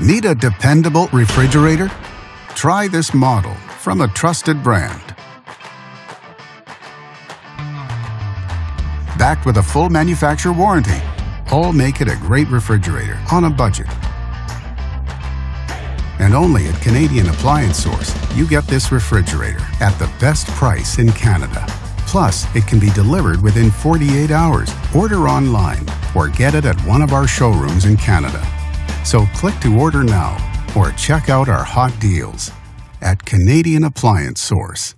Need a dependable refrigerator? Try this model from a trusted brand. Backed with a full manufacturer warranty, all make it a great refrigerator on a budget. And only at Canadian Appliance Source, you get this refrigerator at the best price in Canada. Plus, it can be delivered within 48 hours. Order online or get it at one of our showrooms in Canada. So click to order now or check out our hot deals at Canadian Appliance Source.